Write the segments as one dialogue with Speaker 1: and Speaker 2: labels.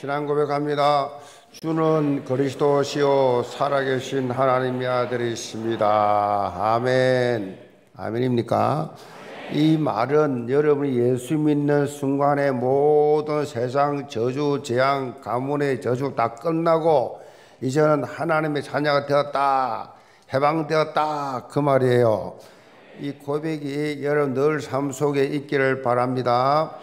Speaker 1: 신앙 고백합니다. 주는 그리스도시요 살아계신 하나님의 아들이십니다. 아멘. 아멘입니까? 이 말은 여러분이 예수 믿는 순간에 모든 세상 저주, 재앙, 가문의 저주 다 끝나고 이제는 하나님의 자녀가 되었다. 해방되었다. 그 말이에요. 이 고백이 여러분 늘 삶 속에 있기를 바랍니다.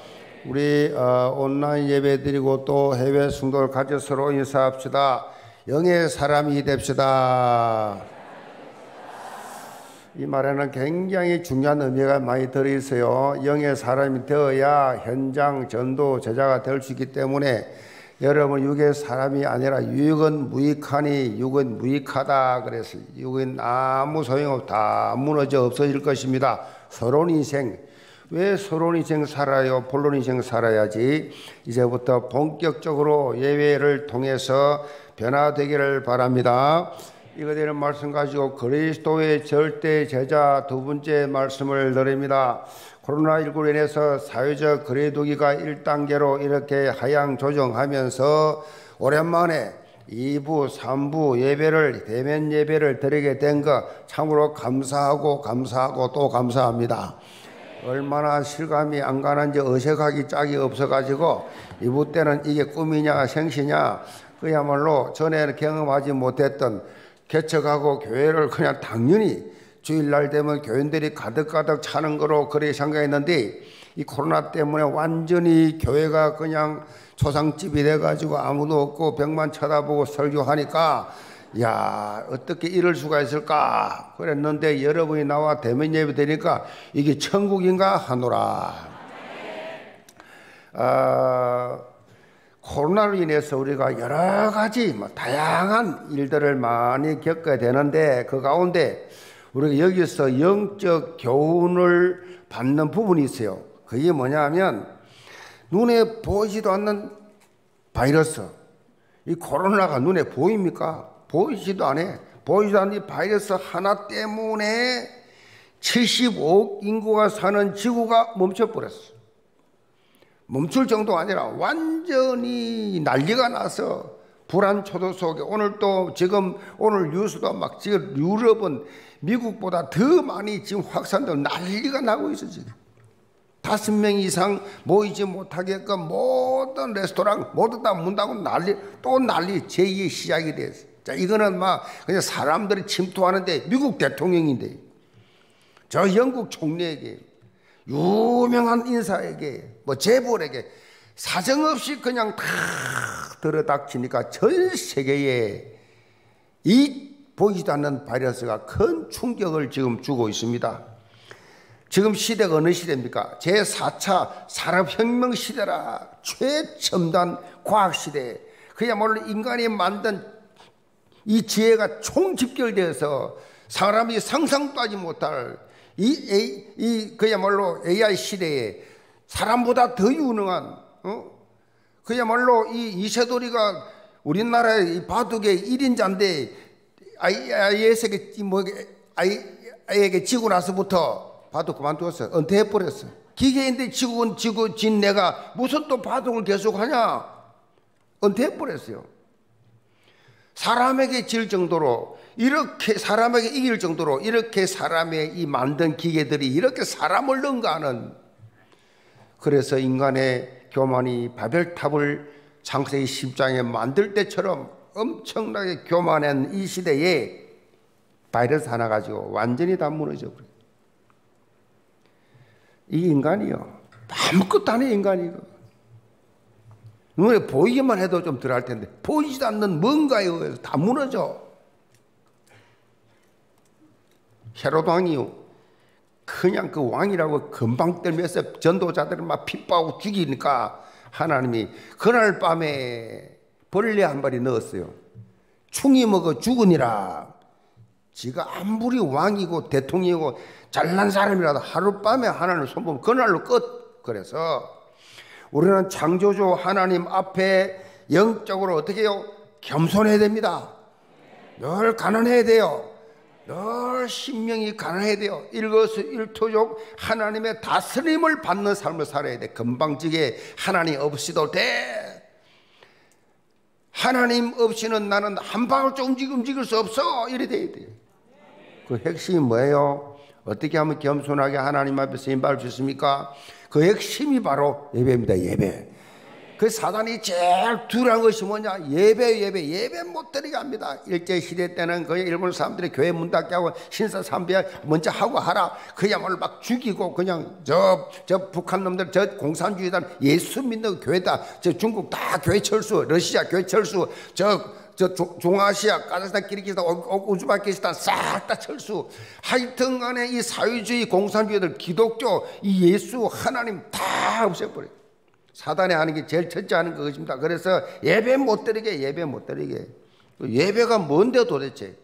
Speaker 1: 우리 어, 온라인 예배 드리고 또 해외 승도를 가져 서로 인사합시다. 영의 사람이 됩시다. 이 말에는 굉장히 중요한 의미가 많이 들어있어요. 영의 사람이 되어야 현장 전도 제자가 될 수 있기 때문에 여러분 육의 사람이 아니라 육은 무익하니 육은 무익하다 그래서 육은 아무 소용없다 무너져 없어질 것입니다. 서론 인생 왜 서론 인생 살아요? 본론 인생 살아야지. 이제부터 본격적으로 예외를 통해서 변화되기를 바랍니다. 이거 되는 말씀 가지고 그리스도의 절대 제자 두 번째 말씀을 드립니다. 코로나19로 인해서 사회적 거리두기가 1단계로 이렇게 하향 조정하면서 오랜만에 2부, 3부 예배를, 대면 예배를 드리게 된것 참으로 감사하고 감사하고 또 감사합니다. 얼마나 실감이 안 가는지 어색하기 짝이 없어가지고 이부 때는 이게 꿈이냐 생시냐 그야말로 전에는 경험하지 못했던 개척하고 교회를 그냥 당연히 주일날 되면 교인들이 가득가득 차는 거로 그렇게 생각했는데 이 코로나 때문에 완전히 교회가 그냥 초상집이 돼가지고 아무도 없고 벽만 쳐다보고 설교하니까 야 어떻게 이럴 수가 있을까 그랬는데 여러분이 나와 대면 예배 되니까 이게 천국인가 하노라 아, 코로나로 인해서 우리가 여러 가지 뭐 다양한 일들을 많이 겪어야 되는데 그 가운데 우리가 여기서 영적 교훈을 받는 부분이 있어요. 그게 뭐냐면 눈에 보이지도 않는 바이러스. 이 코로나가 눈에 보입니까? 보이지도 않아. 보이지도 않는 이 바이러스 하나 때문에 75억 인구가 사는 지구가 멈춰버렸어. 멈출 정도가 아니라 완전히 난리가 나서 불안 초도 속에 오늘 또 지금 오늘 뉴스도 막 지금 유럽은 미국보다 더 많이 지금 확산되고 난리가 나고 있어 지금. 다섯 명 이상 모이지 못하게끔 모든 레스토랑 모두 다 문 닫고 난리 또 난리 제2의 시작이 됐어. 자 이거는 막 그냥 사람들이 침투하는데 미국 대통령인데 저 영국 총리에게 유명한 인사에게 뭐 재벌에게 사정없이 그냥 다 들어닥치니까 전 세계에 이 보이지도 않는 바이러스가 큰 충격을 지금 주고 있습니다. 지금 시대가 어느 시대입니까? 제4차 산업혁명 시대라 최첨단 과학시대 그야말로 인간이 만든 이 지혜가 총집결되어서 사람이 상상도 하지 못할 이, A, 이 그야말로 AI 시대에 사람보다 더 유능한 어? 그야말로 이 이세돌이가 우리나라의 이 바둑의 1인자인데 아이에게 뭐 아이에게 지고 나서부터 바둑 그만두었어. 은퇴해 버렸어. 기계인데 지고 지고 진 내가 무슨 또 바둑을 계속하냐? 은퇴해 버렸어요. 사람에게 질 정도로 이렇게 사람에게 이길 정도로 이렇게 사람의 이 만든 기계들이 이렇게 사람을 능가하는 그래서 인간의 교만이 바벨탑을 창세기 10장에 만들 때처럼 엄청나게 교만한 이 시대에 바이러스 하나 가지고 완전히 다 무너져 버려요. 이 인간이요. 아무것도 아닌 인간이거. 눈에 보이기만 해도 좀 덜 할 텐데 보이지도 않는 뭔가에 의해서 다 무너져. 헤로드 왕이요. 그냥 그 왕이라고 금방 떨면서 전도자들을 막 핍박하고 죽이니까 하나님이 그날 밤에 벌레 한 마리 넣었어요. 충이 먹어 죽으니라. 지가 아무리 왕이고 대통령이고 잘난 사람이라도 하룻밤에 하나님 손보면 그날로 끝. 그래서 우리는 창조주 하나님 앞에 영적으로 어떻게 해요? 겸손해야 됩니다. 늘 가난해야 돼요. 늘 신명이 가난해야 돼요. 일거수 일투족 하나님의 다스림을 받는 삶을 살아야 돼. 금방지게 하나님 없이도 돼. 하나님 없이는 나는 한 방울도 움직, 움직일 수 없어. 이래 돼야 돼요. 그 핵심이 뭐예요? 어떻게 하면 겸손하게 하나님 앞에서 임발할 수 있습니까? 그 핵심이 바로 예배입니다. 예배. 그 사단이 제일 두려운 것이 뭐냐? 예배, 예배, 예배 못 드리게 합니다. 일제 시대 때는 그 일본 사람들이 교회 문 닫게 하고 신사 삼배 먼저 하고 하라. 그야말로 막 죽이고 그냥 저, 저 북한 놈들, 저 공산주의단 예수 믿는 교회다. 저 중국 다 교회 철수, 러시아 교회 철수, 저, 저 중아시아, 카자흐스탄, 키르기스탄, 우즈베키스탄 싹 다 철수. 하여튼 간에 이 사회주의 공산주의들, 기독교, 이 예수, 하나님 다 없애버려요. 사단이 하는 게 제일 첫째 하는 것입니다. 그래서 예배 못 드리게, 예배 못 드리게. 예배가 뭔데 도대체?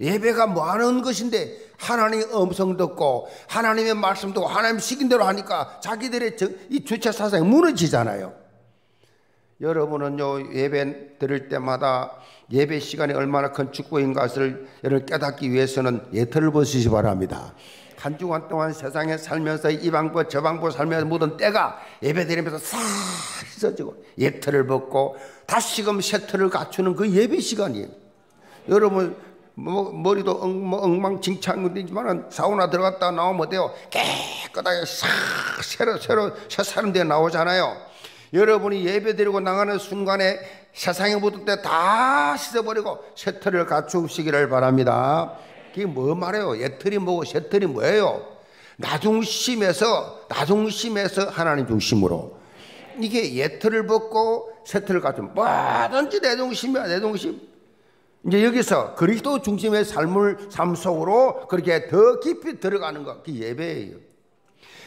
Speaker 1: 예배가 뭐 하는 것인데 하나님의 음성 듣고 하나님의 말씀 듣고 하나님 시킨 대로 하니까 자기들의 이 주체 사상이 무너지잖아요. 여러분은요 예배 드릴 때마다 예배 시간이 얼마나 큰 축복인 것을 여러분 깨닫기 위해서는 예틀을 보시기 바랍니다. 한 주간 동안 세상에 살면서 이 방법 저 방법 살면서 묻은 때가 예배드리면서 싹 씻어지고 예틀을 벗고 다시금 셔틀을 갖추는 그 예배 시간이에요. 여러분 뭐 머리도 엉, 뭐 엉망진창이지만 사우나 들어갔다 나오면 어때요? 깨끗하게 싹 새로 새로 새 사람 되 나오잖아요. 여러분이 예배 드리고 나가는 순간에 세상에 묻을 때 다 씻어버리고 셔틀을 갖추시기를 바랍니다. 그게 뭐 말해요? 예틀이 뭐고 셔틀이 뭐예요? 나중심에서 나중심에서 하나님 중심으로 이게 예틀을 벗고 셔틀을 갖추면 뭐든지 내 중심이야 내 중심. 이제 여기서 그리스도 중심의 삶을 삶 속으로 그렇게 더 깊이 들어가는 것, 그 예배예요.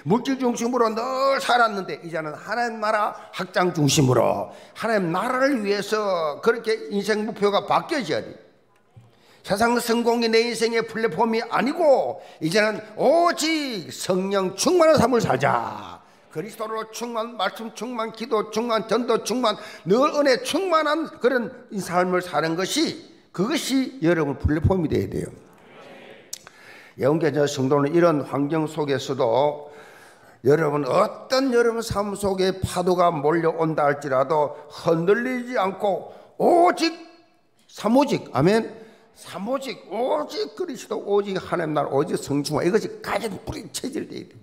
Speaker 1: 물질 중심으로 늘 살았는데 이제는 하나님 나라 확장 중심으로 하나님 나라를 위해서 그렇게 인생 목표가 바뀌어져야 돼. 세상 성공이 내 인생의 플랫폼이 아니고 이제는 오직 성령 충만한 삶을 살자. 그리스도로 충만, 말씀 충만, 기도 충만, 전도 충만, 늘 은혜 충만한 그런 삶을 사는 것이 그것이 여러분 플랫폼이 되어야 돼요. 영계자 성도는 이런 환경 속에서도 여러분 어떤 여러분 삶 속에 파도가 몰려온다 할지라도 흔들리지 않고 오직 사모직 아멘 사모직 오직 그리스도 오직 하나님 나라 오직 성충화 이것이 가장 뿌리 체질되어야 돼.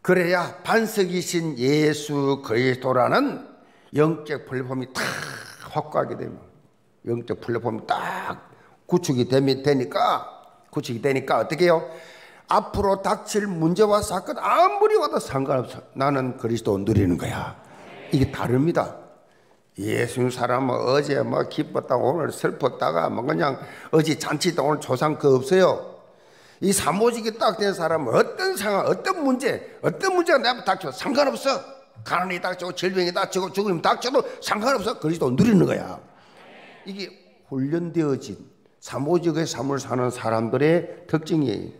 Speaker 1: 그래야 반석이신 예수 그리스도라는 영적 플랫폼이 탁 확고하게 되면 영적 플랫폼이 딱 구축이 되니까 구축이 되니까 어떻게 해요? 앞으로 닥칠 문제와 사건 아무리 와도 상관없어. 나는 그리스도 누리는 거야. 이게 다릅니다. 예수 사람은 어제 뭐 기뻤다 오늘 슬펐다가 뭐 그냥 어제 잔치다 오늘 조상 그 없어요. 이 사모직이 딱 된 사람은 어떤 상황, 어떤 문제, 어떤 문제가 내 앞에 닥쳐 상관없어. 가난이 닥치고 질병이 닥치고 죽음이 닥쳐도 상관없어. 그리스도 누리는 거야. 이게 훈련되어진 사모직의 삶을 사는 사람들의 특징이에요.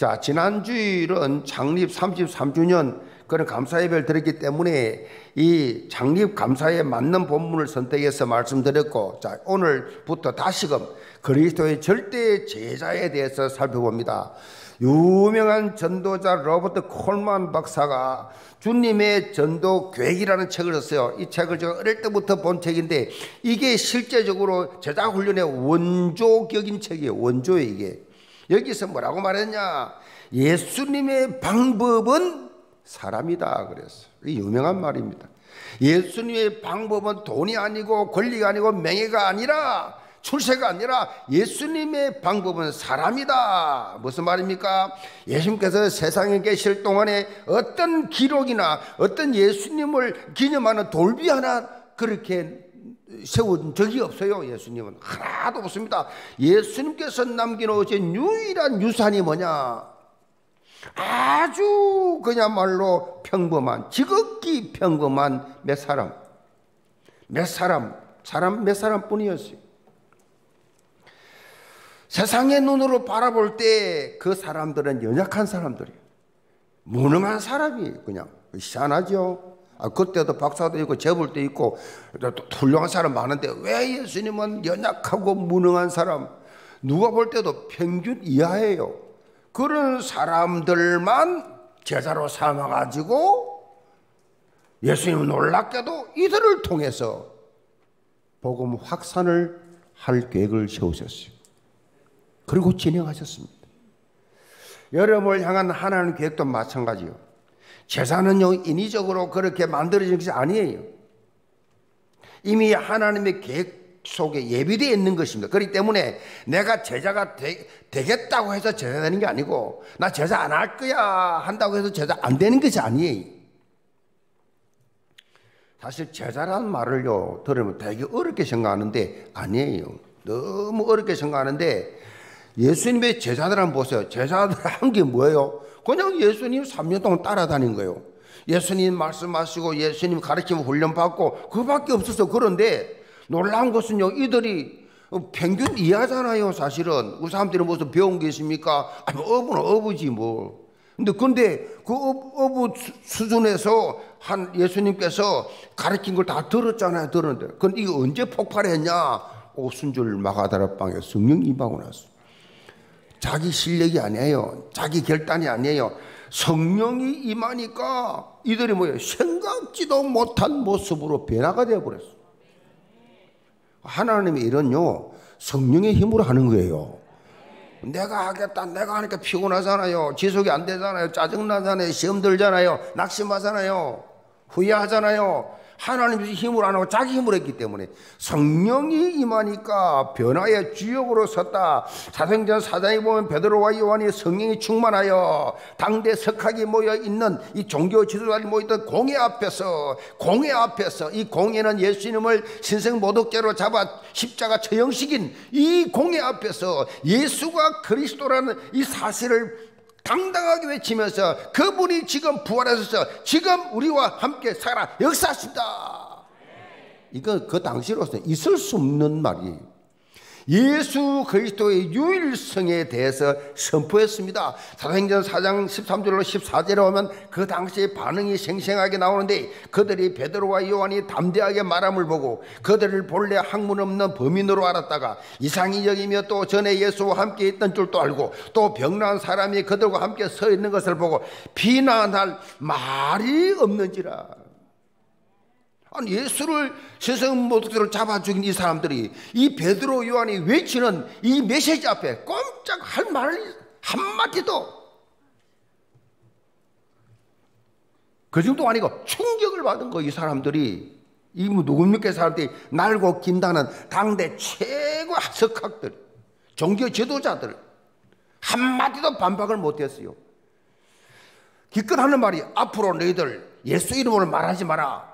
Speaker 1: 자, 지난주일은 창립 33주년 그런 감사 예배를 드렸기 때문에 이 창립 감사에 맞는 본문을 선택해서 말씀드렸고 자, 오늘부터 다시금 그리스도의 절대 제자에 대해서 살펴봅니다. 유명한 전도자 로버트 콜만 박사가 주님의 전도 계획이라는 책을 썼어요. 이 책을 제가 어릴 때부터 본 책인데 이게 실제적으로 제자 훈련의 원조격인 책이에요. 원조에 이게. 여기서 뭐라고 말했냐? 예수님의 방법은 사람이다 그랬어. 이 유명한 말입니다. 예수님의 방법은 돈이 아니고 권리가 아니고 명예가 아니라 출세가 아니라 예수님의 방법은 사람이다. 무슨 말입니까? 예수님께서 세상에 계실 동안에 어떤 기록이나 어떤 예수님을 기념하는 돌비 하나 그렇게 세운 적이 없어요. 예수님은 하나도 없습니다. 예수님께서 남겨놓으신 유일한 유산이 뭐냐? 아주 그야말로 평범한 지극히 평범한 몇 사람 몇 사람 사람 몇 사람뿐이었어요. 세상의 눈으로 바라볼 때 그 사람들은 연약한 사람들이에요. 무능한 사람이 그냥 희한하죠. 아, 그때도 박사도 있고 재벌도 있고 또 훌륭한 사람 많은데 왜 예수님은 연약하고 무능한 사람 누가 볼 때도 평균 이하예요. 그런 사람들만 제자로 삼아가지고 예수님은 놀랍게도 이들을 통해서 복음 확산을 할 계획을 세우셨어요. 그리고 진행하셨습니다. 여러분을 향한 하나님 계획도 마찬가지요. 제사는요, 인위적으로 그렇게 만들어진 것이 아니에요. 이미 하나님의 계획 속에 예비되어 있는 것입니다. 그렇기 때문에 내가 제자가 되, 겠다고 해서 제자 되는 게 아니고, 나 제자 안할 거야 한다고 해서 제자 안 되는 것이 아니에요. 사실 제자라는 말을요, 들으면 되게 어렵게 생각하는데 아니에요. 너무 어렵게 생각하는데 예수님의 제자들 한번 보세요. 제자들 한 게 뭐예요? 그냥 예수님 3년 동안 따라다닌 거예요. 예수님 말씀하시고 예수님 가르침 훈련받고 그밖에 없었어. 그런데 놀라운 것은요, 이들이 평균 이하잖아요, 사실은. 우리 사람들이 무슨 배운 게 있습니까? 아니, 뭐 어부는 어부지, 뭐. 근데, 근데 그 어부 수준에서 한 예수님께서 가르친 걸 다 들었잖아요, 들었는데. 근데 이게 언제 폭발했냐? 오순절 마가다라 방에 성령 임하고 났어. 자기 실력이 아니에요. 자기 결단이 아니에요. 성령이 임하니까 이들이 뭐예요? 생각지도 못한 모습으로 변화가 되어버렸어. 하나님의 일은요, 성령의 힘으로 하는 거예요. 내가 하겠다, 내가 하니까 피곤하잖아요. 지속이 안 되잖아요. 짜증나잖아요. 시험 들잖아요. 낙심하잖아요. 후회하잖아요. 하나님의 힘을 안 하고 자기 힘으로 했기 때문에 성령이 임하니까 변화의 주역으로 섰다. 사도행전 사장에 보면 베드로와 요한이 성령이 충만하여 당대 석학이 모여 있는 이 종교 지도자들이 모였던 공회 앞에서 공회 앞에서 이 공회는 예수님을 신생 모독죄로 잡아 십자가 처형시킨 이 공회 앞에서 예수가 그리스도라는 이 사실을 당당하게 외치면서 그분이 지금 부활하셔서 지금 우리와 함께 살아 역사하신다. 이거 그 당시로서 있을 수 없는 말이에요. 예수 그리스도의 유일성에 대해서 선포했습니다. 사도행전 4장 13절로 14절에 보면 그 당시의 반응이 생생하게 나오는데 그들이 베드로와 요한이 담대하게 말함을 보고 그들을 본래 학문 없는 범인으로 알았다가 이상히 여기며 또 전에 예수와 함께 있던 줄도 알고 또 병난 사람이 그들과 함께 서 있는 것을 보고 비난할 말이 없는지라 아니 예수를 세상 모독자로 잡아 죽인 이 사람들이 이 베드로 요한이 외치는 이 메시지 앞에 꼼짝 할말 한마디도 그 정도 아니고 충격을 받은 거 이 사람들이 이뭐 누굽니까 사람들이 날고 긴다는 당대 최고 석학들 종교 지도자들 한마디도 반박을 못했어요. 기껏 하는 말이 앞으로 너희들 예수 이름으로 말하지 마라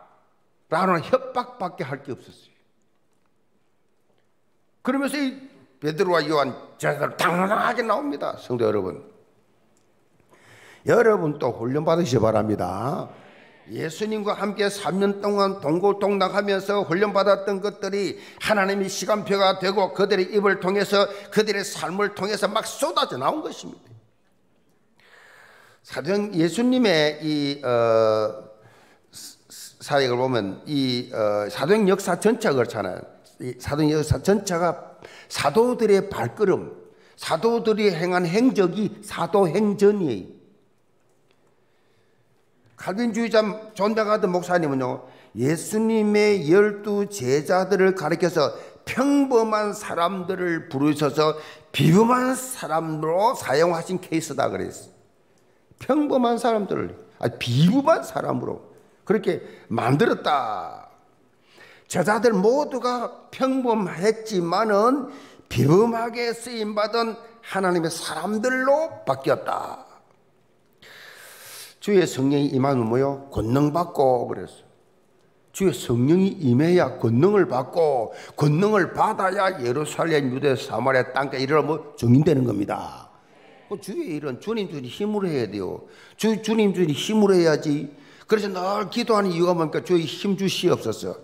Speaker 1: 라는 협박밖에 할 게 없었어요. 그러면서 이 베드로와 요한 제자들 당당하게 나옵니다. 성도 여러분. 여러분 또 훈련 받으시 바랍니다. 예수님과 함께 3년 동안 동고동락하면서 훈련받았던 것들이 하나님의 시간표가 되고 그들의 입을 통해서 그들의 삶을 통해서 막 쏟아져 나온 것입니다. 사도 예수님의 이 어, 사역을 보면 이 어, 사도행 역사 전체가 그렇잖아요. 이 사도행 역사 전체가 사도들의 발걸음, 사도들이 행한 행적이 사도행전이에요. 칼빈주의자 존백하던 목사님은요, 예수님의 열두 제자들을 가리켜서 평범한 사람들을 부르셔서 비범한 사람으로 사용하신 케이스다 그랬어요. 평범한 사람들을, 아 비범한 사람으로. 그렇게 만들었다. 제자들 모두가 평범했지만은 비범하게 쓰임받은 하나님의 사람들로 바뀌었다. 주의 성령이 임하면 뭐요? 권능받고 그랬어 주의 성령이 임해야 권능을 받고 권능을 받아야 예루살렘 유대 사마리아 땅까지 이르러 뭐 정인되는 겁니다. 그 주의 일은 주님 주님 힘으로 해야 돼요. 주 주님 주님 힘으로 해야지 그래서 늘 기도하는 이유가 뭡니까? 주의 힘 주시옵소서.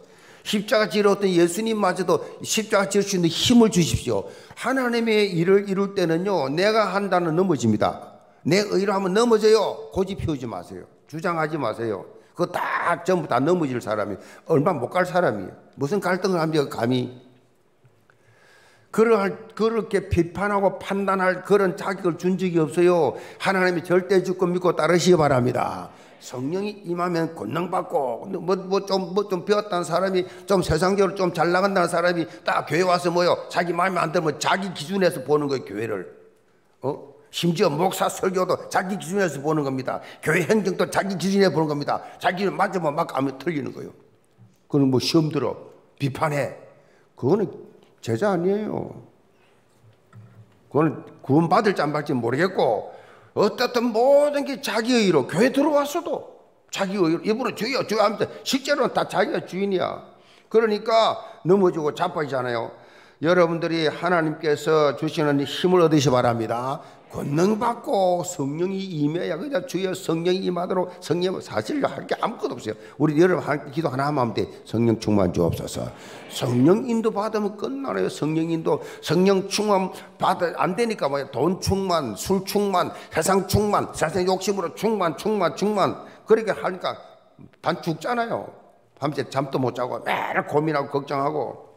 Speaker 1: 십자가 지었던 예수님마저도 십자가 지을 수 있는 힘을 주십시오. 하나님의 일을 이룰 때는요, 내가 한다는 넘어집니다. 내 의로 하면 넘어져요. 고집 피우지 마세요. 주장하지 마세요. 그거 다 전부 다 넘어질 사람이 얼마 못 갈 사람이에요. 무슨 갈등을 합니까, 감히? 그렇게 비판하고 판단할 그런 자격을 준 적이 없어요. 하나님이 절대 주권 믿고 따르시기 바랍니다. 성령이 임하면 권능 받고 뭐뭐좀뭐좀 뭐 좀 배웠다는 사람이 좀 세상적으로 좀 잘 나간다는 사람이 딱 교회 와서 뭐요 자기 마음에 안 들면 자기 기준에서 보는 거예요 교회를. 어? 심지어 목사 설교도 자기 기준에서 보는 겁니다. 교회 행정도 자기 기준에 보는 겁니다. 자기를 맞으면 막 하면 틀리는 거예요. 그는 뭐 시험 들어. 비판해. 그거는 제자 아니에요. 그거는 구원 받을지 안 받을지 모르겠고 어떻든 모든 게 자기 의로 교회 들어왔어도 자기 의로 이분은 주여 주여 하면서 실제로는 다 자기가 주인이야. 그러니까 넘어지고 자빠지잖아요. 여러분들이 하나님께서 주시는 힘을 얻으시 바랍니다. 권능 받고 성령이 임해야 그냥 주여 성령이 임하도록 성령 사실 할 게 아무것도 없어요. 우리 여러분 기도 하나만 하면 돼. 성령 충만 주옵소서. 성령 인도 받으면 끝나요. 성령 인도 성령 충만 받아 안 되니까 뭐야 돈 충만, 술 충만, 세상 충만, 세상 욕심으로 충만, 충만, 충만 그렇게 하니까 반 죽잖아요. 밤새 잠도 못 자고 매일 고민하고 걱정하고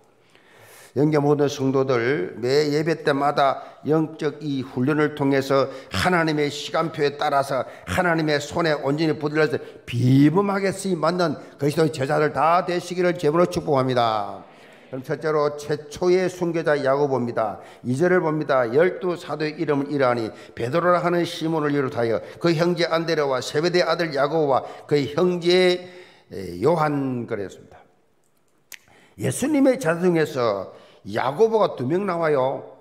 Speaker 1: 영계 모든 성도들 매 예배 때마다 영적 이 훈련을 통해서 하나님의 시간표에 따라서 하나님의 손에 온전히 부들려서 비범하게 쓰임 받는 그리스도의 제자들 다 되시기를 제으로 축복합니다. 그럼 첫째로 최초의 순교자 야고보입니다. 2절을 봅니다. 열두 사도의 이름을 이러하니 베드로라 하는 시몬을 비롯하여 그 형제 안데레와 세베대 아들 야고보와 그 형제 요한 그랬습니다. 예수님의 자들 중에서 야고보가 두 명 나와요.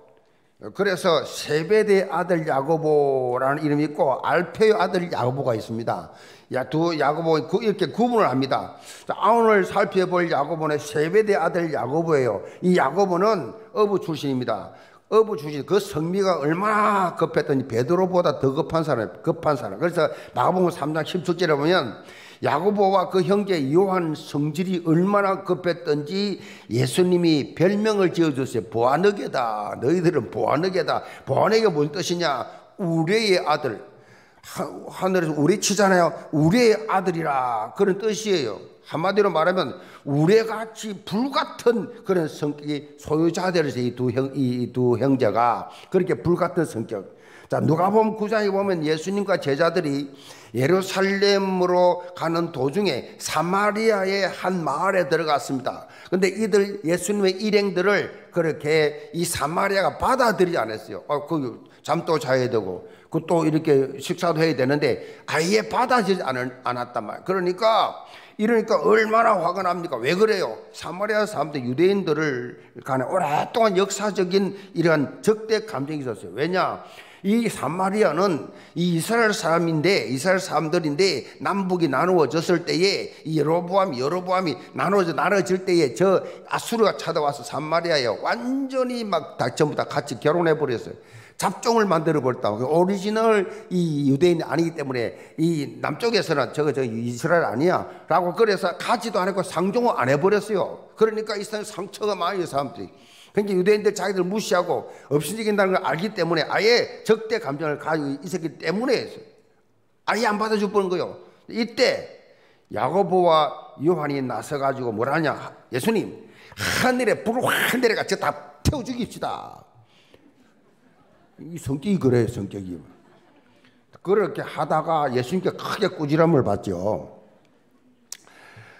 Speaker 1: 그래서 세베대 아들 야고보라는 이름이 있고 알페의 아들 야고보가 있습니다. 야, 두 야고보 그 이렇게 구분을 합니다. 자, 오늘 살펴볼 야고보는 세베대 아들 야고보예요. 이 야고보는 어부 출신입니다. 어부 출신 그 성미가 얼마나 급했더니 베드로보다 더 급한 사람, 급한 사람. 그래서 마가복음 3장 17절에 보면 야고보와 그 형제 요한 성질이 얼마나 급했던지 예수님이 별명을 지어줬어요. 보아너게다. 너희들은 보아너게다. 보아너게 무슨 뜻이냐? 우리의 아들. 하늘에서 우리 치잖아요. 우리의 아들이라. 그런 뜻이에요. 한마디로 말하면 우레같이 불같은 그런 성격이 소유자들에서 이 두 형, 이 두 형제가 그렇게 불같은 성격. 자, 누가 보면 구장에 보면 예수님과 제자들이 예루살렘으로 가는 도중에 사마리아의 한 마을에 들어갔습니다. 근데 이들 예수님의 일행들을 그렇게 이 사마리아가 받아들이지 않았어요. 어, 그 잠도 자야 되고 그 또 이렇게 식사도 해야 되는데 아예 받아들이지 않았단 말이에요. 그러니까 이러니까 얼마나 화가 납니까? 왜 그래요? 사마리아 사람들 유대인들을 간에 오랫동안 역사적인 이러한 적대 감정이 있었어요. 왜냐? 이 사마리아는 이 이스라엘 사람인데 이스라엘 사람들인데 남북이 나누어졌을 때에 이 여로보암 여로보암이 나누어져 나눠질 때에 저 아수르가 찾아와서 사마리아에 완전히 막 다 전부 다 같이 결혼해 버렸어요. 잡종을 만들어 버렸다. 오리지널 이 유대인이 아니기 때문에 이 남쪽에서는 저거 저 이스라엘 아니야라고 그래서 가지도 않고 상종을 안 해버렸어요. 그러니까 이 상처가 많이 사람들이. 그러니까 유대인들 자기들 무시하고 없어지긴다는 걸 알기 때문에 아예 적대 감정을 가지고 있었기 때문에 아예 안 받아줄 뻔한 거예요. 이때 야고보와 요한이 나서 가지고 뭐라냐 예수님 하늘에 불을 확 내려가 저다 태워 죽입시다. 이 성격이 그래요 성격이. 그렇게 하다가 예수님께 크게 꾸지람을 받죠.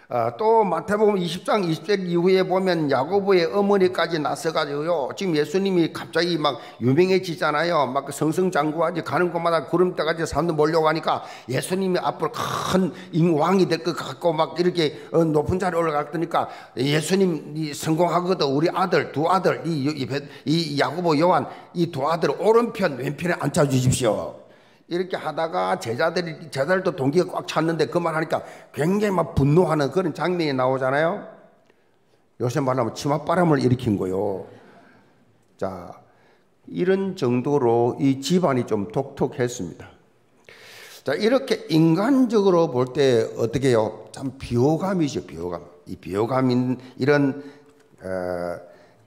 Speaker 1: 어, 또 마태복음 20장 20절 이후에 보면 야고보의 어머니까지 나서가지고요. 지금 예수님이 갑자기 막 유명해지잖아요. 막 성성장구하지 가는 곳마다 구름대까지 사람들 몰려고 하니까 예수님이 앞으로 큰 왕이 될 것 같고 막 이렇게 어, 높은 자리에 올라갔더니까 예수님 성공하거든 우리 아들 두 아들 이, 이, 이 야고보 요한 이 두 아들 오른편 왼편에 앉혀 주십시오. 이렇게 하다가 제자들이 제자들도 동기가 꽉 찼는데 그만하니까 굉장히 막 분노하는 그런 장면이 나오잖아요. 요새 말하면 치맛바람을 일으킨 거요. 자, 이런 정도로 이 집안이 좀 독특했습니다. 자, 이렇게 인간적으로 볼 때 어떻게 해요? 참 비호감이죠, 비호감. 이 비호감인 이런 어,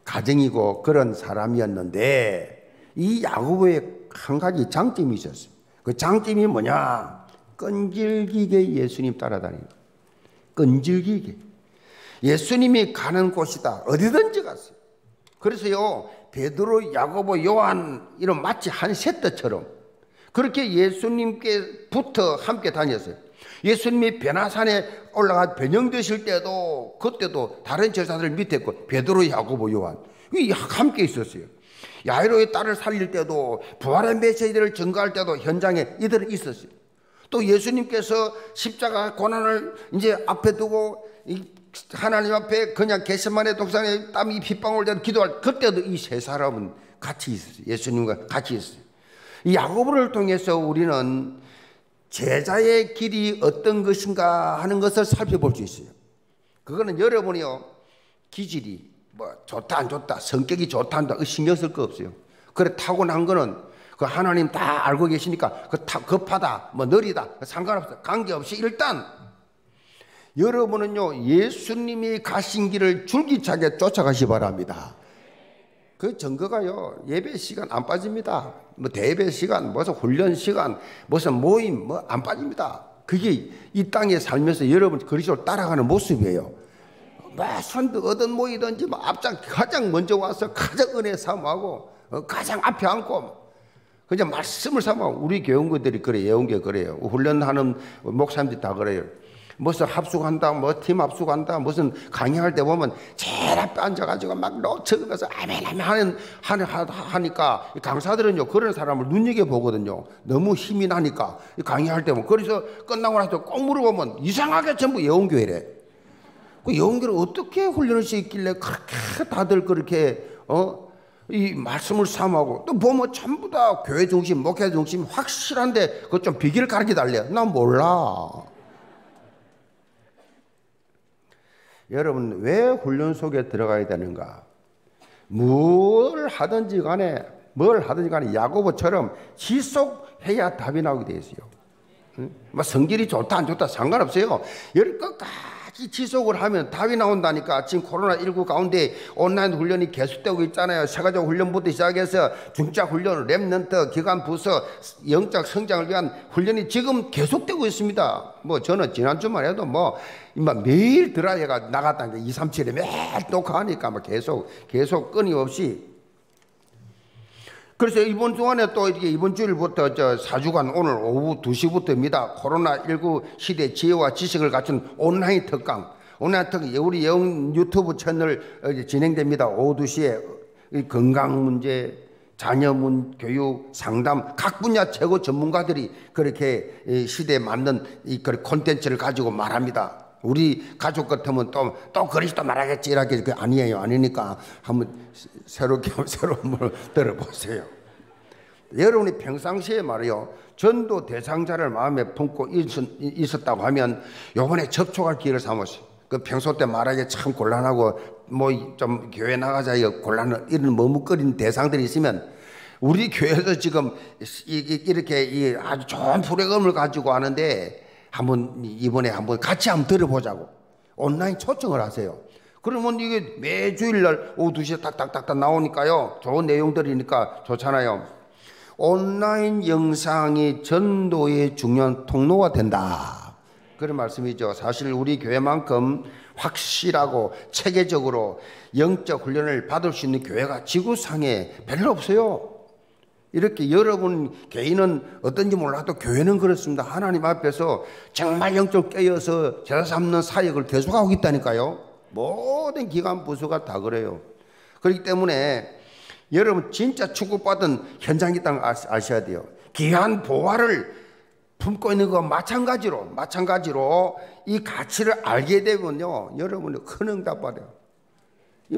Speaker 1: 가정이고 그런 사람이었는데 이 야구부에 한 가지 장점이 있었어요. 그 장점이 뭐냐? 끈질기게 예수님 따라다니는 끈질기게. 예수님이 가는 곳이다. 어디든지 갔어요. 그래서요, 베드로, 야고보, 요한 이런 마치 한 세트처럼 그렇게 예수님께 붙어 함께 다녔어요. 예수님이 변화산에 올라가 변형되실 때도 그때도 다른 제사들 밑에 있고 베드로, 야고보, 요한 함께 있었어요. 야이로의 딸을 살릴 때도 부활의 메시지를 증거할 때도 현장에 이들은 있었어요. 또 예수님께서 십자가 고난을 이제 앞에 두고 하나님 앞에 그냥 개세만의 독산에 땀이 빗방울 때 기도할 그때도 이 세 사람은 같이 있었어요. 예수님과 같이 있어요. 이 야고보를 통해서 우리는 제자의 길이 어떤 것인가 하는 것을 살펴볼 수 있어요. 그거는 여러분이요 기질이 뭐 좋다 안 좋다 성격이 좋다 안다 신경 쓸 거 없어요. 그래 타고난 거는 그 하나님 다 알고 계시니까 그 타, 급하다 뭐 느리다 상관없어 관계없이 일단 여러분은요 예수님이 가신 길을 줄기차게 쫓아가시 바랍니다. 그 증거가요 예배 시간 안 빠집니다. 뭐 대배 시간, 무슨 훈련 시간, 무슨 모임 뭐 안 빠집니다. 그게 이 땅에 살면서 여러분 그리스도를 따라가는 모습이에요. 뭐 선도 얻은 모이든지 뭐 앞장 가장 먼저 와서 가장 은혜 삼하고 어, 가장 앞에 앉고 그냥 말씀을 삼아 우리 교원들이 그래 예원교 그래요. 훈련하는 목사님들이 다 그래요. 무슨 합숙한다, 뭐 팀 합숙한다, 무슨 강의할 때 보면 제일 앞에 앉아가지고 막 적으면서 아멘 아멘 하는, 하는 하니까 강사들은요 그런 사람을 눈여겨 보거든요. 너무 힘이 나니까 강의할 때 보면 그래서 끝나고 나서 꼭 물어보면 이상하게 전부 예원교회래. 그 예원교를 어떻게 훈련을 시켰길래 그렇게 다들 그렇게 어? 이 말씀을 삼하고 또 보면 전부 다 교회 중심, 목회 중심 확실한데 그좀 비결 가르쳐 달래. 난 몰라. 여러분 왜 훈련 속에 들어가야 되는가? 뭘 하든지 간에 뭘 하든지 간에 야고보처럼 지속해야 답이 나오게 되어 있어요. 응? 뭐 성질이 좋다 안 좋다 상관없어요. 열 끝까지 끝까지 지속을 하면 답이 나온다니까 지금 코로나19 가운데 온라인 훈련이 계속되고 있잖아요. 세가지 훈련부터 시작해서 중자 훈련, 랩런트, 기관 부서, 영적 성장을 위한 훈련이 지금 계속되고 있습니다. 뭐 저는 지난 주만 해도 뭐 매일 드라이가 나갔다니까 2, 3, 7에 매일 녹화하니까 뭐 계속 계속 끊임없이 그래서 이번 주간에 또 이렇게 이번 주일부터 저 4주간 오늘 오후 2시부터입니다. 코로나19 시대 지혜와 지식을 갖춘 온라인 특강. 온라인 특강, 우리 영 유튜브 채널 진행됩니다. 오후 2시에 건강 문제, 자녀 문 교육, 상담, 각 분야 최고 전문가들이 그렇게 시대에 맞는 이 콘텐츠를 가지고 말합니다. 우리 가족 같으면 또, 또 그리스도 말하겠지, 이렇게 아니에요. 아니니까 한번 새롭게, 새로운 걸 들어보세요. 여러분이 평상시에 말이요. 전도 대상자를 마음에 품고 있었, 다고 하면 요번에 접촉할 기회를 삼으세요. 그 평소 때 말하기 참 곤란하고 뭐 좀 교회 나가자 이거 곤란 이런 머뭇거리는 대상들이 있으면 우리 교회에서 지금 이렇게 아주 좋은 프로그램을 가지고 하는데 한번 이번에 한번 같이 한번 들어보자고 온라인 초청을 하세요. 그러면 이게 매주일 날 오후 2시에 딱딱딱딱 나오니까요. 좋은 내용들이니까 좋잖아요. 온라인 영상이 전도의 중요한 통로가 된다. 그런 말씀이죠. 사실 우리 교회만큼 확실하고 체계적으로 영적 훈련을 받을 수 있는 교회가 지구상에 별로 없어요. 이렇게 여러분 개인은 어떤지 몰라도 교회는 그렇습니다. 하나님 앞에서 정말 영적 깨어서 제사 삼는 사역을 계속하고 있다니까요. 모든 기관 부서가 다 그래요. 그렇기 때문에 여러분 진짜 축복받은 현장이 있다는 아셔야 돼요. 귀한 보화를 품고 있는 거 마찬가지로 마찬가지로 이 가치를 알게 되면요 여러분은 큰 응답 받아요.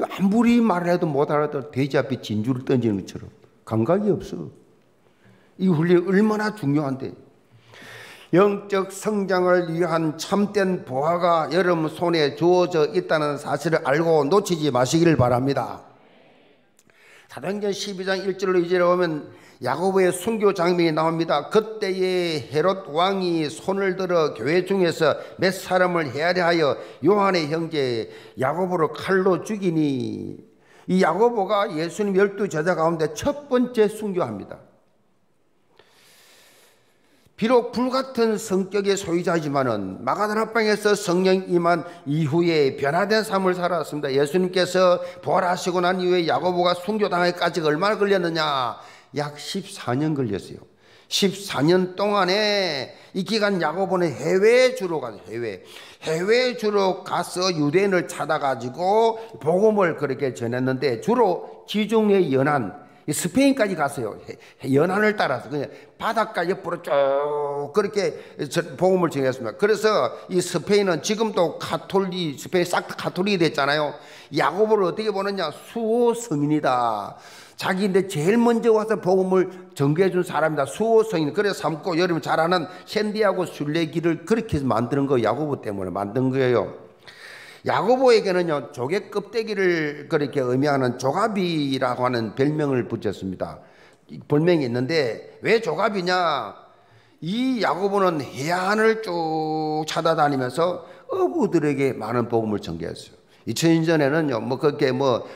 Speaker 1: 아무리 말을 해도 못 알아도 돼지 앞에 진주를 던지는 것처럼 감각이 없어. 이 훈련이 얼마나 중요한데. 영적 성장을 위한 참된 보화가 여러분 손에 주어져 있다는 사실을 알고 놓치지 마시기를 바랍니다. 사도행전 12장 1절로 2절에 보면 야고보의 순교 장면이 나옵니다. 그때에 헤롯 왕이 손을 들어 교회 중에서 몇 사람을 헤아려 하여 요한의 형제 야고보를 칼로 죽이니 이 야고보가 예수님 열두 제자 가운데 첫 번째 순교합니다. 비록 불같은 성격의 소유자지만은 마가다나방에서 성령 임한 이후에 변화된 삶을 살았습니다. 예수님께서 부활하시고 난 이후에 야고보가 순교당하기까지 얼마나 걸렸느냐? 약 14년 걸렸어요. 14년 동안에 이 기간 야고보는 해외 주로 가서 해외 해외 주로 가서 유대인을 찾아가지고 복음을 그렇게 전했는데 주로 지중해 연안 스페인까지 갔어요. 연안을 따라서 그냥 바닷가 옆으로 쭉 그렇게 복음을 전했습니다. 그래서 이 스페인은 지금도 카톨릭 스페인 싹 카톨릭이 됐잖아요. 야고보를 어떻게 보느냐 수호 성인이다. 자기인데 제일 먼저 와서 복음을 전개해 준 사람이다. 수호 성인. 그래서 삼고 여러분 잘 아는 샌디하고 순례길을 그렇게 만드는 거 야고보 때문에 만든 거예요. 야고보에게는요 조개 껍데기를 그렇게 의미하는 조갑이라고 하는 별명을 붙였습니다. 별명이 있는데 왜 조갑이냐? 이 야고보는 해안을 쭉 찾아다니면서 어부들에게 많은 복음을 전개했어요. 2000년 전에는요, 뭐, 그렇게 뭐,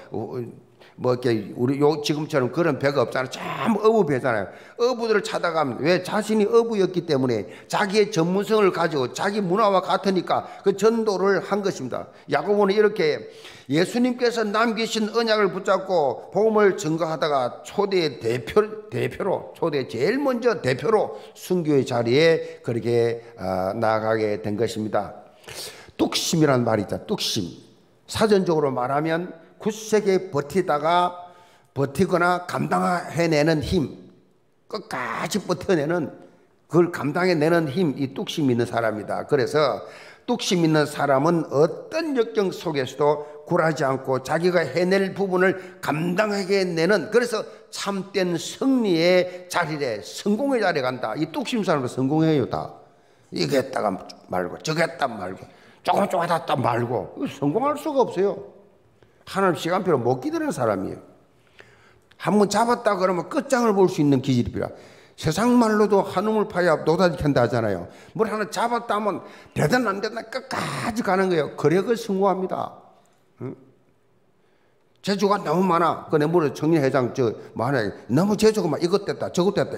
Speaker 1: 뭐 이렇게 우리 요 지금처럼 그런 배가 없잖아요. 참 어부 배잖아요. 어부들을 찾아가면 왜 자신이 어부였기 때문에 자기의 전문성을 가지고 자기 문화와 같으니까 그 전도를 한 것입니다. 야고보는 이렇게 예수님께서 남기신 언약을 붙잡고 복음을 증거하다가 초대 대표 대표로 초대 제일 먼저 대표로 순교의 자리에 그렇게 어, 나아가게 된 것입니다. 뚝심이란 말이 있다. 뚝심. 사전적으로 말하면 굳세게 버티다가 버티거나 감당해내는 힘, 끝까지 버텨내는 그걸 감당해내는 힘, 이 뚝심 있는 사람이다. 그래서 뚝심 있는 사람은 어떤 역경 속에서도 굴하지 않고 자기가 해낼 부분을 감당하게 내는 그래서 참된 승리의 자리에 성공의 자리에 간다. 이 뚝심 사람은 성공해요 다. 이게 했다가 말고 저게 했다 말고 조금 조금 했다 말고 성공할 수가 없어요. 하나님 시간표로 못 기다리는 사람이에요. 한번 잡았다 그러면 끝장을 볼 수 있는 기질이 필요. 세상 말로도 한우물 파야 노다지 캔다 하잖아요. 뭘 하나 잡았다 하면 되든 안 되든 끝까지 가는 거예요. 그 성공합니다. 응? 제주가 너무 많아. 그 내물에 청년회장 저뭐 하나 너무 제주가 막 이것 됐다 저것 됐다.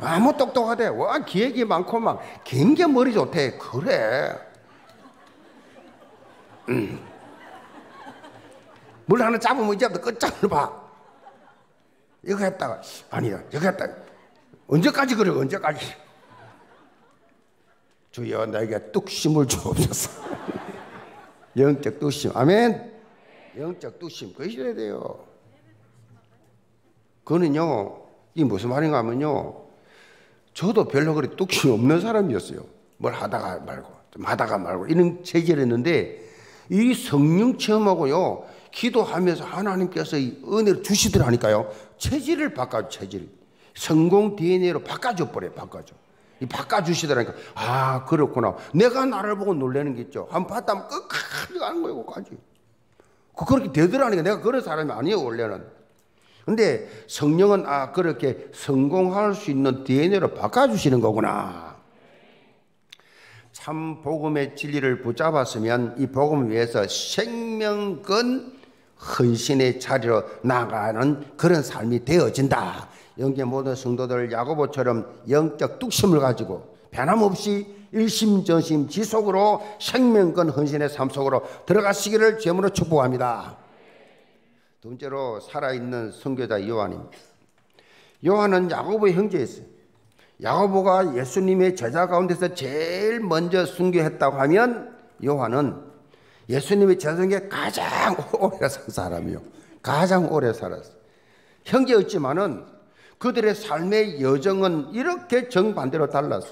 Speaker 1: 아무 똑똑하대. 와 기획이 많고 막 굉장히 머리 좋대. 그래. 음. 물 하나 잡으면 이제부터 끝장을 봐. 이거 했다가 아니야 이거 했다가 언제까지 그래 언제까지? 주여 나에게 뚝심을 주옵소서. 영적 뚝심 아멘. 영적 뚝심 그거 있어야 돼요. 그거는요 이 무슨 말인가 하면요. 저도 별로 그리 뚝심 없는 사람이었어요. 뭘 하다가 말고 좀 하다가 말고 이런 체질이었는데 이 성령 체험하고요. 기도하면서 하나님께서 은혜를 주시더라니까요. 체질을 바꿔 체질. 성공 DNA로 바꿔줘 버려 바꿔줘. 이 바꿔주시더라니까. 아, 그렇구나. 내가 나를 보고 놀라는 게 있죠. 한번 봤다면 끝까지 가는 거예요, 끝까지. 그 그렇게 되더라니까. 내가 그런 사람이 아니에요, 원래는. 근데 성령은 아, 그렇게 성공할 수 있는 DNA로 바꿔주시는 거구나. 참 복음의 진리를 붙잡았으면 이 복음을 위해서 생명건 헌신의 자리로 나가는 그런 삶이 되어진다. 영계 모든 성도들 야고보처럼 영적 뚝심을 가지고 변함없이 일심전심 지속으로 생명건 헌신의 삶 속으로 들어가시기를 제물로 축복합니다. 두 번째로 살아있는 선교자 요한입니다. 요한은 야고보의 형제였어요. 야고보가 예수님의 제자 가운데서 제일 먼저 순교했다고 하면 요한은 예수님의 제자 중에 가장 오래 산 사람이요. 가장 오래 살았어. 형제였지만은 그들의 삶의 여정은 이렇게 정반대로 달랐어.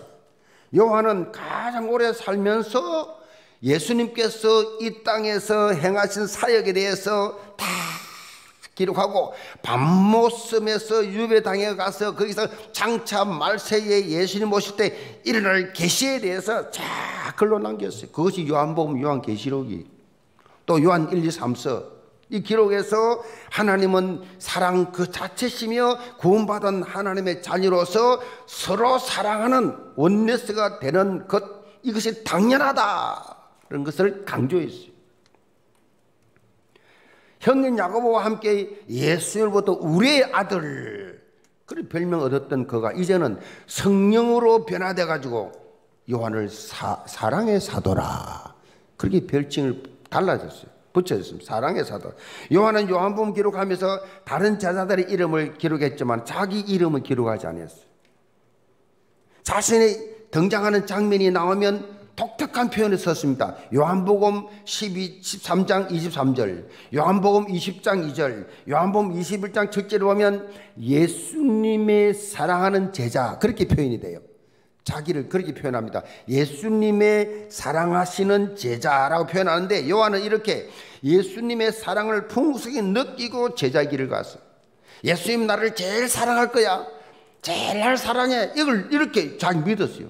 Speaker 1: 요한은 가장 오래 살면서 예수님께서 이 땅에서 행하신 사역에 대해서 다 기록하고 밤모섬에서 유배당에 가서 거기서 장차 말세에 예수님 오실 때 일어날 계시에 대해서 쫙 글로 남겼어요. 그것이 요한복음 요한 계시록이 또 요한 1, 2, 3서 이 기록에서 하나님은 사랑 그 자체시며 구원받은 하나님의 자녀로서 서로 사랑하는 원네스가 되는 것 이것이 당연하다는 것을 강조했어요. 형님 야고보와 함께 예수님으로부터 우리의 아들 그런 별명 얻었던 그가 이제는 성령으로 변화돼 가지고 요한을 사, 사랑의 사도라 그렇게 별칭을 달라졌어요. 붙여 있습니다. 사랑의 사도. 요한은 요한복음 기록하면서 다른 제자들의 이름을 기록했지만 자기 이름은 기록하지 않았어요. 자신의 등장하는 장면이 나오면 독특한 표현을 썼습니다. 요한복음 12, 13장 23절, 요한복음 20장 2절, 요한복음 21장 첫째로 보면 예수님의 사랑하는 제자 그렇게 표현이 돼요. 자기를 그렇게 표현합니다. 예수님의 사랑하시는 제자라고 표현하는데 요한은 이렇게 예수님의 사랑을 풍성히 느끼고 제자 길을 갔어. 예수님 나를 제일 사랑할 거야. 제일 날 사랑해. 이걸 이렇게 자기 믿었어요.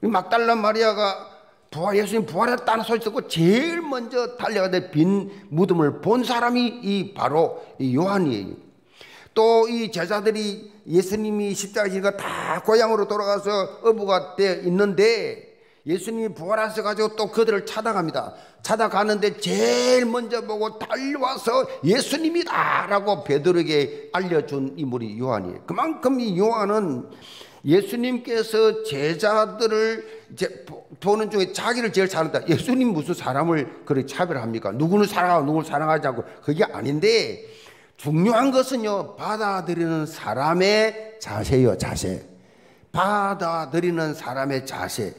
Speaker 1: 막달라 마리아가 부활 예수님 부활했다는 소리 듣고 제일 먼저 달려가서 빈 무덤을 본 사람이 이 바로 이 요한이에요. 또 이 제자들이 예수님이 십자가 지가 다 고향으로 돌아가서 어부가 돼 있는데 예수님이 부활하셔 가지고 또 그들을 찾아갑니다. 찾아가는데 제일 먼저 보고 달려와서 예수님이다라고 베드로에게 알려준 인물이 요한이에요. 그만큼 이 요한은 예수님께서 제자들을 보는 중에 자기를 제일 사랑한다. 예수님 무슨 사람을 그렇게 차별합니까? 누구는 사랑하고 누구를 사랑하지 않고 그게 아닌데 중요한 것은요 받아들이는 사람의 자세요 자세. 받아들이는 사람의 자세.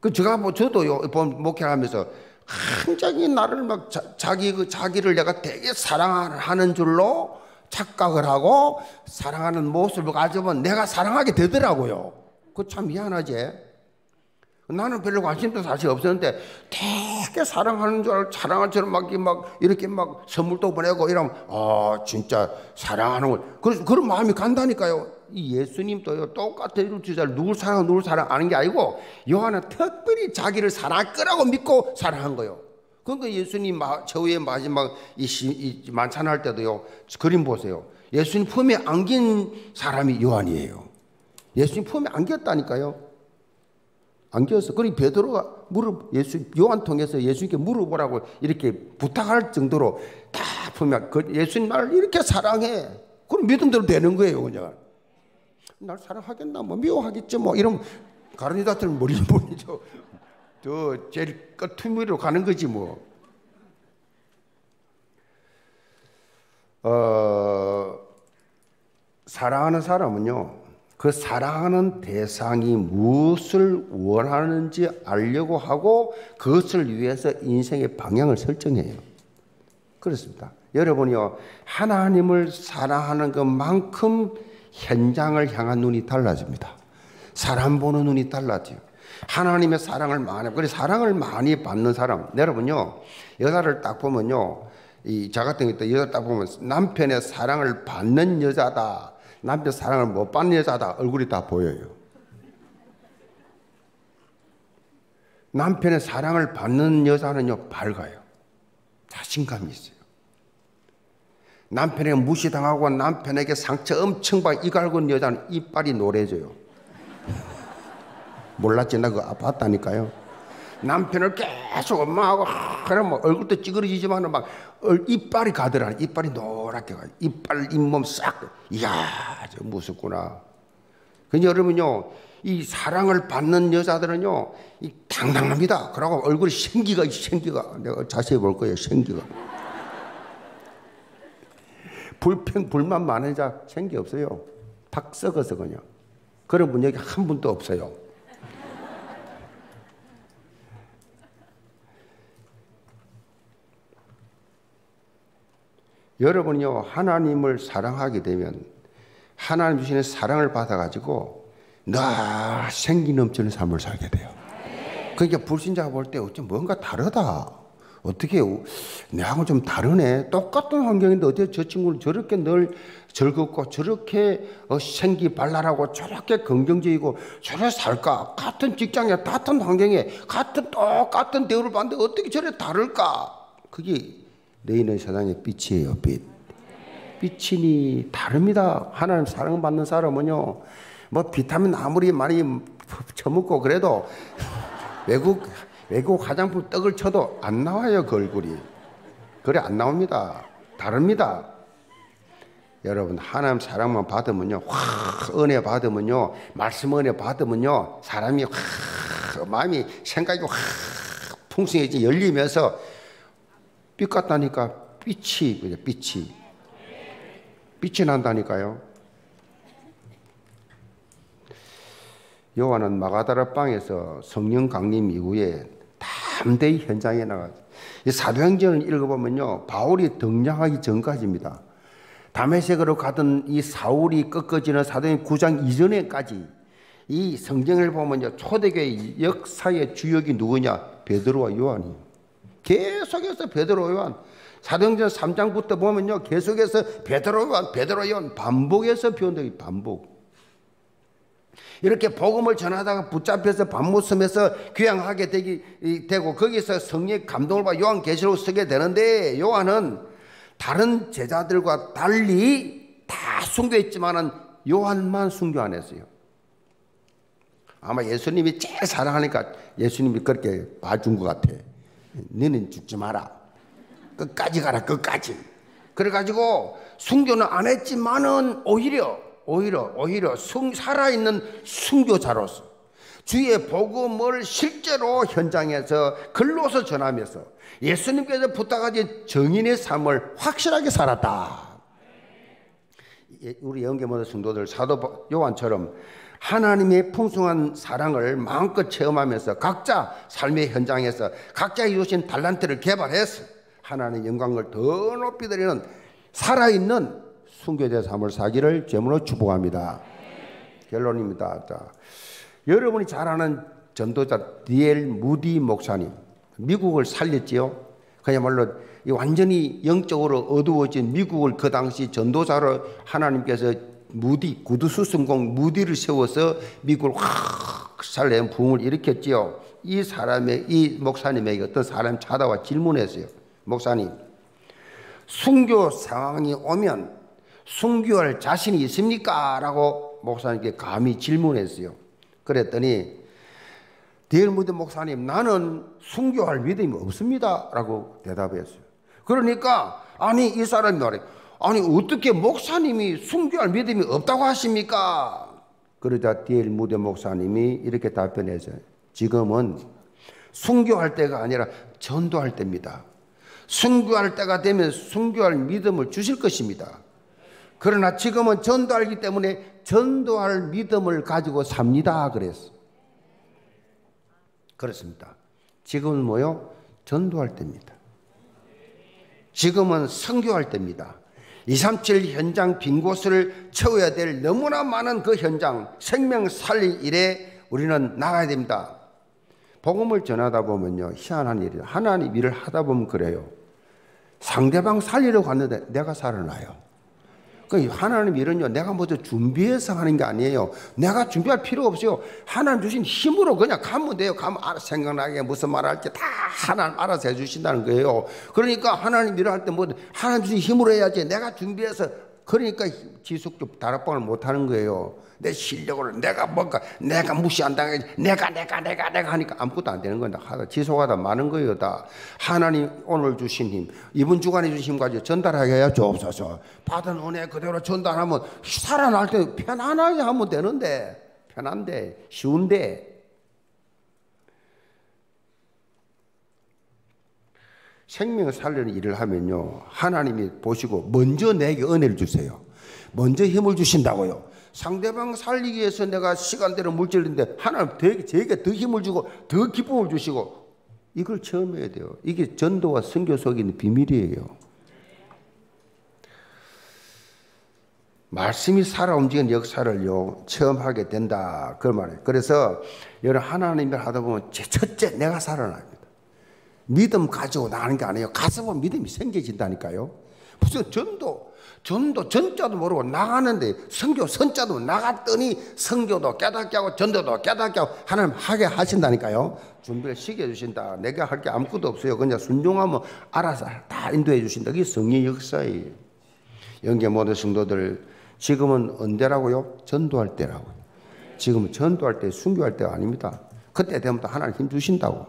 Speaker 1: 그 제가 뭐 저도요 목회하면서 한장이 나를 막 자, 기그 자기를 내가 되게 사랑하는 줄로 착각을 하고 사랑하는 모습을 가져면 내가 사랑하게 되더라고요. 그 참 미안하지. 나는 별로 관심도 사실 없었는데 되게 사랑하는 줄 사랑한처럼 막, 막 이렇게 막 선물도 보내고 이러면 아 진짜 사랑하는 걸 그래서 그런 마음이 간다니까요. 이 예수님도요 똑같은 주자를 누굴 사랑 누굴 사랑하는 게 아니고 요한은 특별히 자기를 사랑할 거라고 믿고 사랑한 거예요. 그러니까 예수님 저의 마지막 이, 만찬할 때도요 그림 보세요. 예수님 품에 안긴 사람이 요한이에요. 예수님 품에 안겼다니까요. 안겼어. 그리 베드로가 물어 예수 요한 통해서 예수님께 물어보라고 이렇게 부탁할 정도로 다 품에 그 예수님 나를 이렇게 사랑해. 그럼 믿음대로 되는 거예요, 그냥. 날 사랑하겠나 뭐 미워하겠지 뭐 이런 가르니다들 머리 머리죠. 저 제일 끝투미로 가는 거지 뭐. 어, 사랑하는 사람은요, 그 사랑하는 대상이 무엇을 원하는지 알려고 하고 그것을 위해서 인생의 방향을 설정해요. 그렇습니다. 여러분이요, 하나님을 사랑하는 것만큼 현장을 향한 눈이 달라집니다. 사람 보는 눈이 달라져요. 하나님의 사랑을 많이 그래 사랑을 많이 받는 사람. 여러분요 여자를 딱 보면요 이 저 같은 경우 여자 딱 보면 남편의 사랑을 받는 여자다. 남편 사랑을 못 받는 여자다. 얼굴이 다 보여요. 남편의 사랑을 받는 여자는요 밝아요. 자신감이 있어요. 남편에게 무시당하고 남편에게 상처 엄청 받고 이갈군 여자는 이빨이 노래져요 몰랐지 나 그거 봤다니까요. 남편을 계속 엄마하고 그러면 뭐 얼굴도 찌그러지지만 막 이빨이 가더라. 이빨이 노랗게 가. 이빨 잇몸 싹. 이야, 저 무섭구나. 그 여러분요, 이 사랑을 받는 여자들은요, 이 당당합니다. 그러고 얼굴에 생기가 생기가 내가 자세히 볼 거예요. 생기가. 불평 불만 많은 자 생기 없어요. 탁 썩어서 그냥. 그런 분 여기 한 분도 없어요. 여러분이요, 하나님을 사랑하게 되면 하나님 주시는 사랑을 받아가지고 늘 생기 넘치는 삶을 살게 돼요. 그러니까 불신자가 볼 때 어쩜 뭔가 다르다. 어떻게 내하고 좀 다르네. 똑같은 환경인데 어떻게 저 친구는 저렇게 늘 즐겁고 저렇게 어, 생기 발랄하고 저렇게 긍정적이고 저래 살까? 같은 직장에 같은 환경에 같은 똑같은 대우를 받는데 어떻게 저래 다를까? 그게 너희는 세상의 빛이에요, 빛. 빛이니 다릅니다. 하나님 사랑받는 사람은요, 뭐 비타민 아무리 많이 처먹고 그래도 외국, 외국 화장품 떡을 쳐도 안 나와요, 그 얼굴이. 그래, 안 나옵니다. 다릅니다. 여러분, 하나님 사랑만 받으면요, 확 은혜 받으면요, 말씀 은혜 받으면요, 사람이 확, 마음이, 생각이 확 풍성해지 열리면서 빛 같다니까 빛이 그죠? 빛이 빛이 난다니까요. 요한은 마가다라 방에서 성령 강림 이후에 담대히 현장에 나가 이 사도행전을 읽어보면요 바울이 등장하기 전까지입니다. 다메섹으로 가던 이 사울이 꺾어지는 사도행 9장 이전에까지 이 성경을 보면요 초대교회 역사의 주역이 누구냐? 베드로와 요한이 계속해서 베드로 요한 사도행전 3장부터 보면요 계속해서 베드로 요한 베드로 요한 반복해서 표현되기 반복 이렇게 복음을 전하다가 붙잡혀서 밤모섬에서 귀향하게 되기, 되고 거기서 성령 감동을 받아 요한계시록 쓰게 되는데 요한은 다른 제자들과 달리 다 순교했지만은 요한만 순교 안 했어요. 아마 예수님이 제일 사랑하니까 예수님이 그렇게 봐준 것 같아. 너는 죽지 마라. 끝까지 가라, 끝까지. 그래가지고 순교는 안 했지만은 오히려 오히려 오히려 승, 살아있는 순교자로서 주의 복음을 실제로 현장에서 글로서 전하면서 예수님께서 부탁하신 정인의 삶을 확실하게 살았다. 예, 우리 영계 모든 성도들 사도 요한처럼 하나님의 풍성한 사랑을 마음껏 체험하면서 각자 삶의 현장에서 각자 이루신 달란트를 개발해서 하나님의 영광을 더 높이 드리는 살아있는 순교자 삶을 사기를 제문으로 축복합니다. 결론입니다. 자, 여러분이 잘 아는 전도자 디엘 무디 목사님 미국을 살렸지요. 그야말로 완전히 영적으로 어두워진 미국을 그 당시 전도자로 하나님께서 무디 구두수 성공 무디를 세워서 미국을 확 살려낸 부흥을 일으켰지요. 이 사람의 이 목사님에게 어떤 사람 찾아와 질문했어요. 목사님, 순교 상황이 오면 순교할 자신이 있습니까? 라고 목사님께 감히 질문했어요. 그랬더니 디엘 무디 목사님 나는 순교할 믿음이 없습니다. 라고 대답했어요. 그러니까 아니 이 사람이 말해 아니 어떻게 목사님이 순교할 믿음이 없다고 하십니까? 그러자 디엘 무디 목사님이 이렇게 답변했어요. 지금은 순교할 때가 아니라 전도할 때입니다. 순교할 때가 되면 순교할 믿음을 주실 것입니다. 그러나 지금은 전도할 때기 때문에 전도할 믿음을 가지고 삽니다. 그랬어. 그렇습니다. 지금은 뭐요? 전도할 때입니다. 지금은 선교할 때입니다. 237 현장 빈 곳을 채워야 될 너무나 많은 그 현장, 생명 살릴 일에 우리는 나가야 됩니다. 복음을 전하다 보면요, 희한한 일이에요. 하나님 일을 하다 보면 그래요. 상대방 살리러 갔는데 내가 살아나요. 그 하나님 일은 요, 내가 먼저 준비해서 하는 게 아니에요. 내가 준비할 필요 없어요. 하나님 주신 힘으로 그냥 가면 돼요. 가면 생각나게 무슨 말 할지 다 하나님 알아서 해주신다는 거예요. 그러니까 하나님 일을 할 때 뭐 하나님 주신 힘으로 해야지. 내가 준비해서 그러니까 지속적 다락방을 못 하는 거예요. 내 실력으로 내가 뭔가 내가 무시한다 내가 내가 내가 내가 하니까 아무것도 안 되는 거다. 하다 지속하다 많은 거예요 다. 하나님 오늘 주신 힘 이번 주간에 주신 전달하게 해야 주옵소서. 받은 은혜 그대로 전달하면 살아날 때 편안하게 하면 되는데 편한데 쉬운데 생명을 살리는 일을 하면요 하나님이 보시고 먼저 내게 은혜를 주세요 먼저 힘을 주신다고요 상대방 살리기 위해서 내가 시간대로 물질인데 하나님 저에게 더 힘을 주고 더 기쁨을 주시고 이걸 체험 해야 돼요. 이게 전도와 선교 속에 있는 비밀이에요. 말씀이 살아 움직이는 역사를요 체험하게 된다 그 말이에요. 그래서 여러분 하나님을 하다 보면 첫째 내가 살아납니다. 믿음 가지고 나가는 게 아니에요. 보면 믿음이 생겨진다니까요. 무슨 전도 전도 전자도 모르고 나가는데 성교 선자도 나갔더니 성교도 깨닫게 하고 전도도 깨닫게 하고 하나님 하게 하신다니까요. 준비를 시켜 주신다. 내가 할 게 아무것도 없어요. 그냥 순종하면 알아서 다 인도해 주신다. 그게 성의 역사예요. 영계 모든 성도들 지금은 언제라고요? 전도할 때라고요. 지금은 전도할 때 순교할 때가 아닙니다. 그때 되면 또 하나님 힘 주신다고.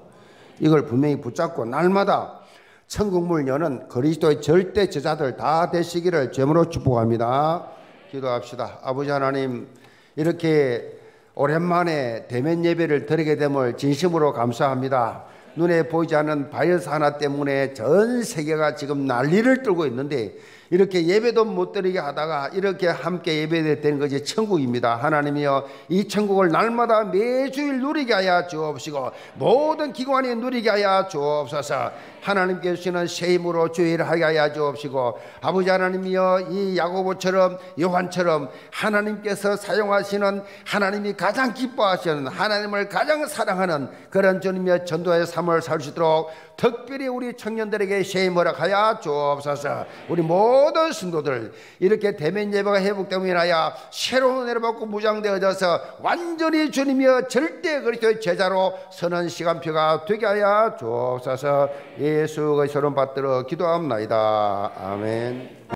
Speaker 1: 이걸 분명히 붙잡고 날마다 천국문을 여는 그리스도의 절대 제자들 다 되시기를 제으로 축복합니다. 기도합시다. 아버지 하나님 이렇게 오랜만에 대면 예배를 드리게 됨을 진심으로 감사합니다. 눈에 보이지 않는 바이러스 하나 때문에 전 세계가 지금 난리를 떨고 있는데 이렇게 예배도 못 드리게 하다가 이렇게 함께 예배되는 것이 천국입니다. 하나님이여 이 천국을 날마다 매주일 누리게 하여 주옵시고 모든 기관이 누리게 하여 주옵소서. 하나님께 주시는 새 힘으로 주의를 하게 하여 주옵시고 아버지 하나님이여 이 야고보처럼 요한처럼 하나님께서 사용하시는 하나님이 가장 기뻐하시는 하나님을 가장 사랑하는 그런 주님의 전도의 삶을 살수 있도록 특별히 우리 청년들에게 새 힘을 하여 주옵소서. 우리 모든 신도들 이렇게 대면 예배가 회복됨으로 인하여 새로운 은혜를 받고 무장되어져서 완전히 주님이여 절대 그리스도의 제자로 서는 시간표가 되게 하여 주옵소서. 예수 그리스도를 받들어 기도합나이다. 아멘.